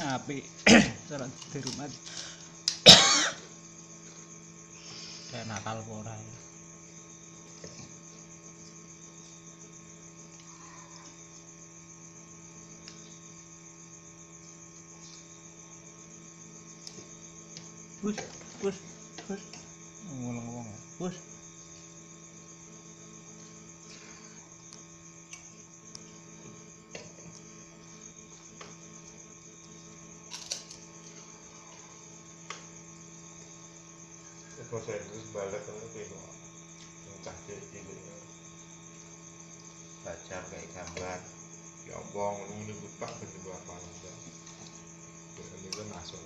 apik cara di rumah kayak nakal apa ora ya Wus, wus, wus. Ngomong-ngomong ya. Inggris balik kan cah cilik baca kayak gambar. Ya Allah ini butak kan masuk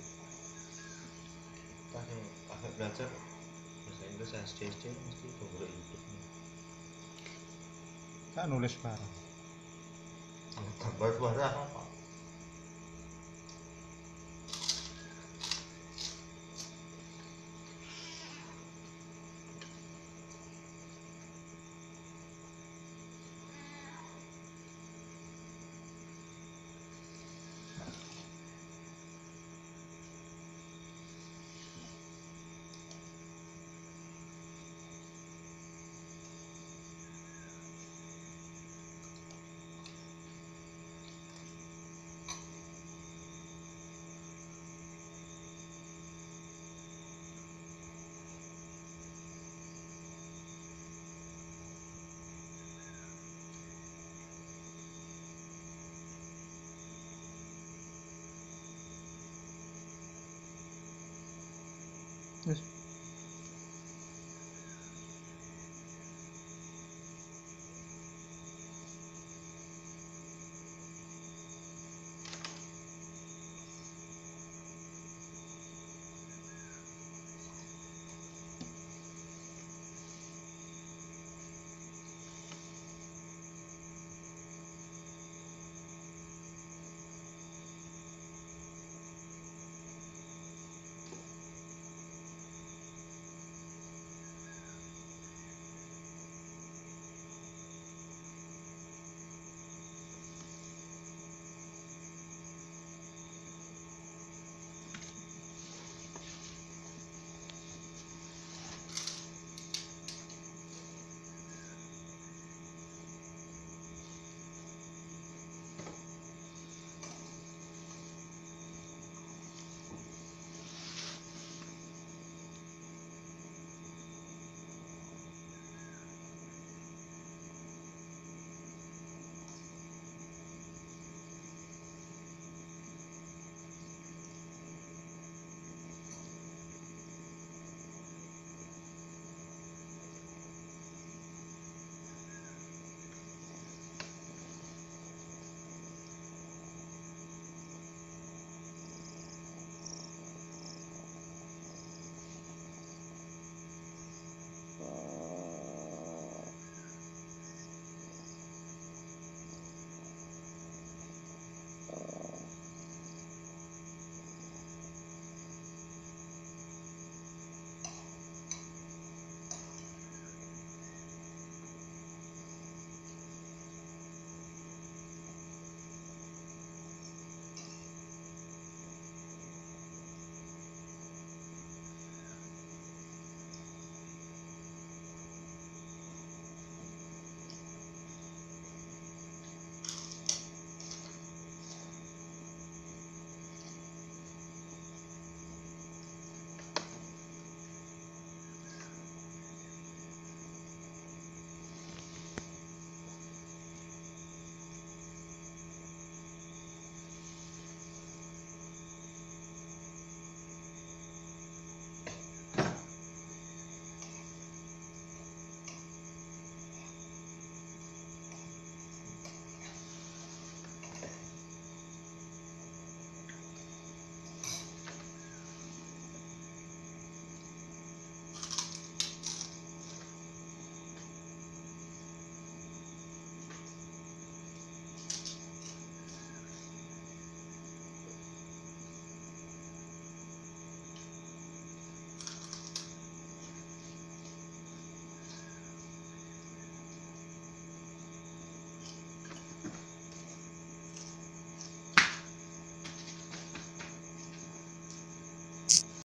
pas yang belajar bahasa Inggris SD SD mesti boleh hidup. Kan nulis barang. gambar suara apa Yes.